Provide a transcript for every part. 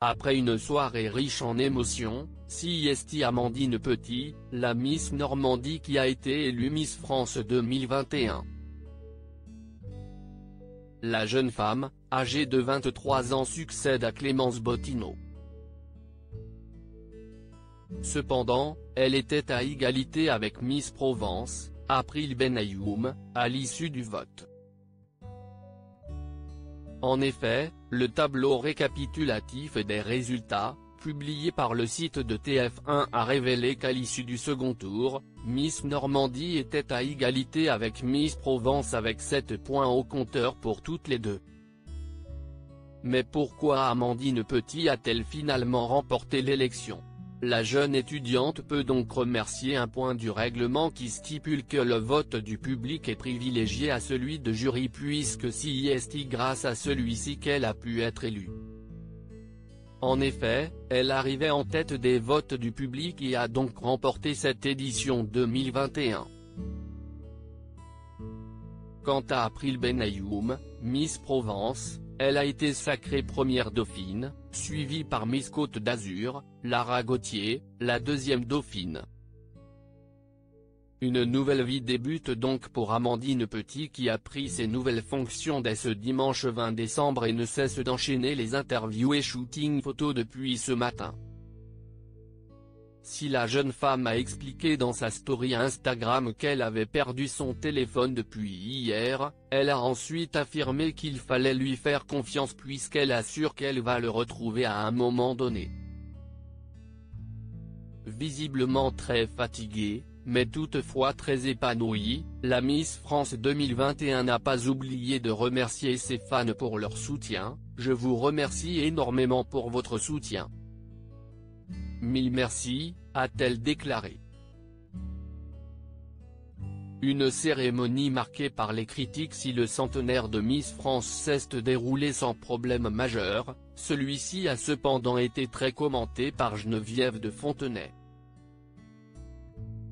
après une soirée riche en émotions, CIST Amandine Petit, la Miss Normandie qui a été élue Miss France 2021. La jeune femme, âgée de 23 ans succède à Clémence Bottineau. Cependant, elle était à égalité avec Miss Provence, April Benayoum, à l'issue du vote. En effet, le tableau récapitulatif des résultats, publié par le site de TF1 a révélé qu'à l'issue du second tour, Miss Normandie était à égalité avec Miss Provence avec 7 points au compteur pour toutes les deux. Mais pourquoi Amandine Petit a-t-elle finalement remporté l'élection? La jeune étudiante peut donc remercier un point du règlement qui stipule que le vote du public est privilégié à celui de jury puisque c'est grâce à celui-ci qu'elle a pu être élue. En effet, elle arrivait en tête des votes du public et a donc remporté cette édition 2021. Quant à April Benayoum, Miss Provence, elle a été sacrée première dauphine, suivie par Miss Côte d'Azur, Lara Gauthier, la deuxième dauphine. Une nouvelle vie débute donc pour Amandine Petit qui a pris ses nouvelles fonctions dès ce dimanche 20 décembre et ne cesse d'enchaîner les interviews et shootings photos depuis ce matin. Si la jeune femme a expliqué dans sa story Instagram qu'elle avait perdu son téléphone depuis hier, elle a ensuite affirmé qu'il fallait lui faire confiance puisqu'elle assure qu'elle va le retrouver à un moment donné. Visiblement très fatiguée, mais toutefois très épanouie, la Miss France 2021 n'a pas oublié de remercier ses fans pour leur soutien, je vous remercie énormément pour votre soutien. Mille merci, a-t-elle déclaré. Une cérémonie marquée par les critiques si le centenaire de Miss France s'est déroulé sans problème majeur, celui-ci a cependant été très commenté par Geneviève de Fontenay.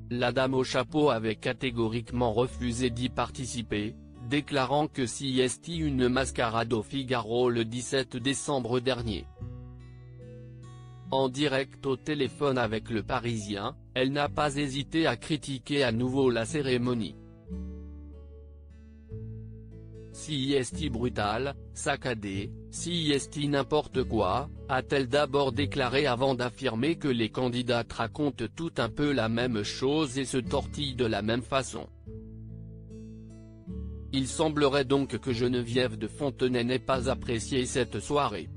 La dame au chapeau avait catégoriquement refusé d'y participer, déclarant que si est une mascarade au Figaro le 17 décembre dernier. En direct au téléphone avec le Parisien, elle n'a pas hésité à critiquer à nouveau la cérémonie. Si est brutal, saccadé, si est n'importe quoi, a-t-elle d'abord déclaré avant d'affirmer que les candidates racontent tout un peu la même chose et se tortillent de la même façon? Il semblerait donc que Geneviève de Fontenay n'ait pas apprécié cette soirée.